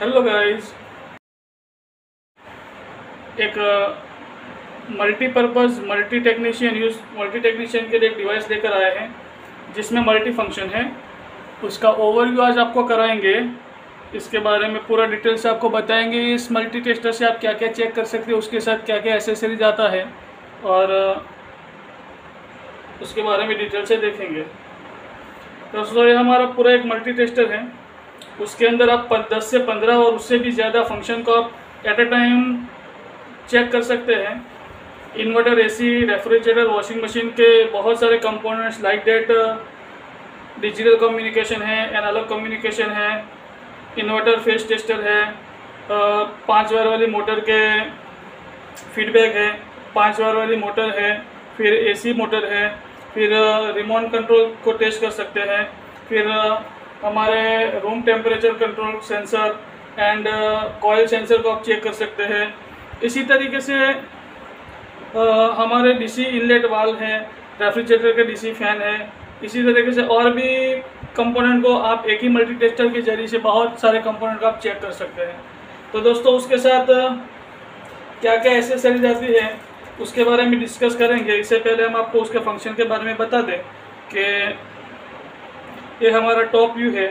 Hello guys एक multipurpose multi technician use multi technician के लिए एक डिवाइस लेकर आए हैं, जिसमें मल्टी फ़ंक्शन है। उसका ओवरव्यू आज आपको कराएँगे। इसके बारे में पूरा डिटेल से आपको बताएँगे। इस मल्टी टेस्टर से आप क्या क्या चेक कर सकते हैं, उसके साथ क्या क्या एसेसरीज आता है। और उसके बारे में डिटेल से देखेंगे। दोस्तों ये हमारा पूरा एक मल्टी टेस्टर है। उसके अंदर आप दस से पंद्रह और उससे भी ज़्यादा फ़ंक्शन को आप एट अ टाइम चेक कर सकते हैं। Inverter AC refrigerator washing machine के बहुत सारे components like that digital communication है एनालॉग कम्युनिकेशन है इन्वर्टर फेस टेस्टर है पाँच वायर वाली मोटर के फीडबैक है, पाँच वायर वाली मोटर है, फिर एसी मोटर है, फिर रिमोट कंट्रोल को टेस्ट कर सकते हैं, फिर हमारे room temperature control sensor and coil sensor को आप चेक कर सकते हैं। इसी तरीके से आ, हमारे डीसी इनलेट वाल हैं रेफ्रिजरेटर के डीसी फ़ैन है। इसी तरीके से और भी कंपोनेंट को आप एक ही मल्टी टेस्टर के ज़रिए से बहुत सारे कंपोनेंट को आप चेक कर सकते हैं। तो दोस्तों उसके साथ क्या क्या एसेसरीज आती है उसके बारे में डिस्कस करेंगे। इससे पहले हम आपको उसके फ़ंक्शन के बारे में बता दें कि ये हमारा टॉप व्यू है।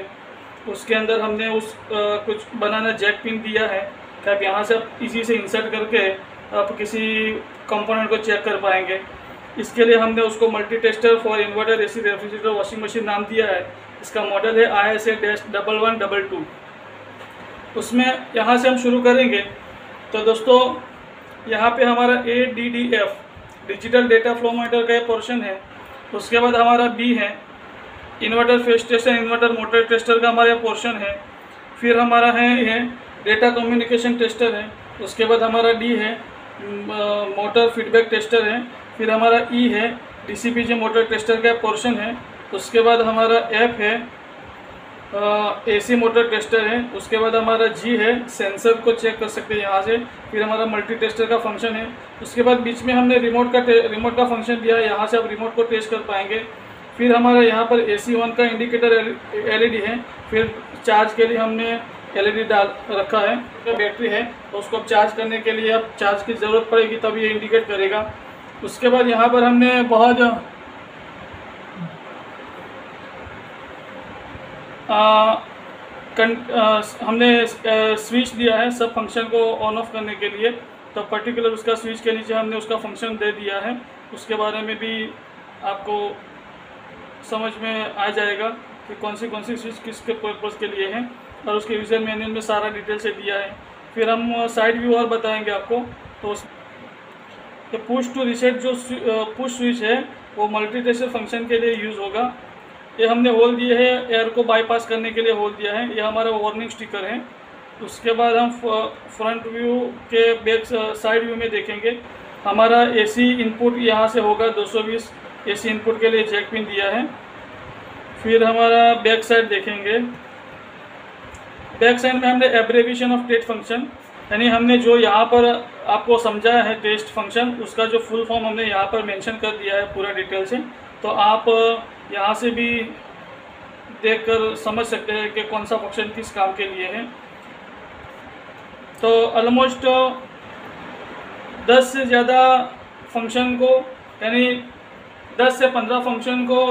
उसके अंदर हमने उस आ, कुछ बनाना जैक पिन दिया है। कि आप यहाँ से आप इसी से इंसर्ट करके आप किसी कंपोनेंट को चेक कर पाएँगे। इसके लिए हमने उसको multi tester for inverter AC refrigerator washing machine नाम दिया है। इसका मॉडल है I S A dash double one double two उसमें यहाँ से हम शुरू करेंगे। तो दोस्तों यहाँ पे हमारा A D D F digital data flow meter का पोर्शन है। उसके बाद हमारा बी है। Inverter phase tester inverter motor tester का हमारा पोर्शन है। फिर हमारा है ये डेटा कम्युनिकेशन टेस्टर है। उसके बाद हमारा डी है मोटर फीडबैक टेस्टर है। फिर हमारा ई e है डी मोटर टेस्टर का पोर्शन है। उसके बाद हमारा एफ़ है एसी मोटर टेस्टर है। उसके बाद हमारा जी है सेंसर को चेक कर सकते हैं यहाँ से। फिर हमारा मल्टी टेस्टर का फ़ंक्शन है। उसके बाद बीच में हमने रिमोट का रिमोट का फ़ंक्शन दिया है। यहाँ से आप रिमोट को टेस्ट कर पाएँगे। फिर हमारे यहाँ पर ए सी वन का इंडिकेटर एलईडी है। फिर चार्ज के लिए हमने एलईडी डाल रखा है। बैटरी है। तो उसको अब चार्ज करने के लिए अब चार्ज की ज़रूरत पड़ेगी तब ये इंडिकेट करेगा। उसके बाद यहाँ पर हमने बहुत आ, कन, आ, हमने स्विच दिया है सब फ़ंक्शन को ऑन ऑफ़ करने के लिए। तो पर्टिकुलर उसका स्विच के नीचे हमने उसका फ़ंक्शन दे दिया है। उसके बारे में भी आपको समझ में आ जाएगा कि कौन सी कौन सी स्विच किसके पर्पज़ के लिए है और उसके यूज़र मैनुअल में सारा डिटेल से दिया है। फिर हम साइड व्यू और बताएँगे आपको। तो उस पुश टू रिसेट जो पुश स्विच है, वो मल्टी फ़ंक्शन के लिए यूज़ होगा। ये हमने होल दिए है एयर को बाईपास करने के लिए होल दिया है। ये हमारा वार्निंग स्टिकर है। उसके बाद हम फ्रंट व्यू के बैक साइड व्यू में देखेंगे। हमारा एसी इनपुट यहाँ से होगा 220 एसी इनपुट के लिए जैक पिन दिया है। फिर हमारा बैक साइड देखेंगे। बैक साइड में हमने एब्रेविशन ऑफ़ टेस्ट फ़ंक्शन यानी हमने जो यहाँ पर आपको समझाया है टेस्ट फ़ंक्शन उसका जो फुल फॉर्म हमने यहाँ पर मेंशन कर दिया है पूरा डिटेल से। तो आप यहाँ से भी देखकर समझ सकते हैं कि कौन सा फ़ंक्शन किस काम के लिए है। तो ऑलमोस्ट दस से ज़्यादा फ़ंक्शन को, यानी दस से पंद्रह फ़ंक्शन को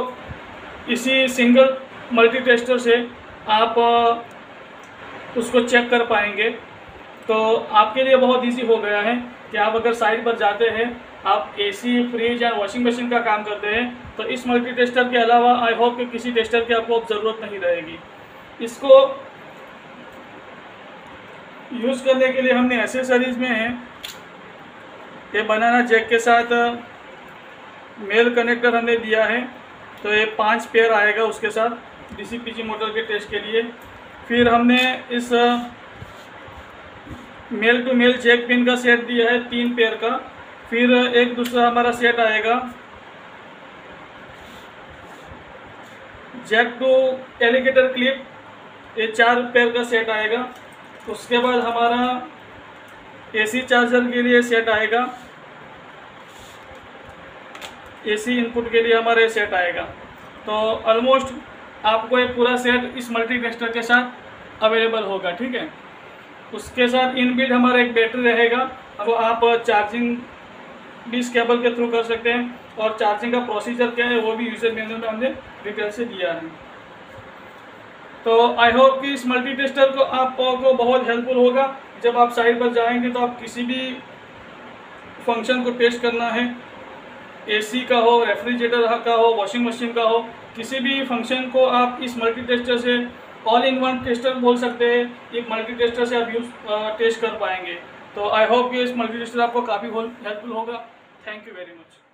इसी सिंगल मल्टी टेस्टर से आप उसको चेक कर पाएँगे। तो आपके लिए बहुत इजी हो गया है कि आप अगर साइट पर जाते हैं, आप एसी फ्रिज या वॉशिंग मशीन का काम करते हैं तो इस मल्टी टेस्टर के अलावा आई होप कि किसी टेस्टर की आपको अब ज़रूरत नहीं रहेगी। इसको यूज़ करने के लिए हमने एसेसरीज में है। ये बनाना जैक के साथ मेल कनेक्टर हमने दिया है तो ये पाँच पेयर आएगा उसके साथ डीसीपीजी मोटर के टेस्ट के लिए। फिर हमने इस male to male jack pin का सेट दिया है, तीन पेयर का। फिर एक दूसरा हमारा सेट आएगा। जैक टू एलिगेटर क्लिप ये चार पेयर का सेट आएगा। उसके बाद हमारा एसी चार्जर के लिए सेट आएगा। एसी इनपुट के लिए हमारे सेट आएगा। तो ऑलमोस्ट आपको ये पूरा सेट इस मल्टी टेस्टर के साथ अवेलेबल होगा, ठीक है? उसके साथ इन बिल्ड हमारा एक बैटरी रहेगा। वो आप चार्जिंग भी इस केबल के थ्रू कर सकते हैं और चार्जिंग का प्रोसीजर क्या है, वो भी यूज़र मैनुअल में हमने डिटेल से दिया है। तो आई होप कि इस मल्टी टेस्टर को आपको बहुत हेल्पफुल होगा। जब आप साइड पर जाएँगे तो आप किसी भी फ़ंक्शन को टेस्ट करना है। एसी का हो रेफ्रिजरेटर का हो वॉशिंग मशीन का हो, किसी भी फ़ंक्शन को आप इस मल्टी टेस्टर से ऑल इन वन टेस्टर बोल सकते हैं। एक मल्टी टेस्टर से आप यूज़ टेस्ट कर पाएँगे। तो आई होप ये इस मल्टी टेस्टर आपको काफ़ी हेल्पफुल होगा। Thank you very much